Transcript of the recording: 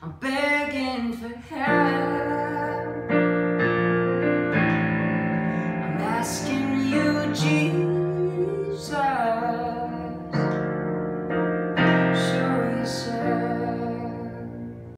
I'm begging for help. I'm asking you, Jesus.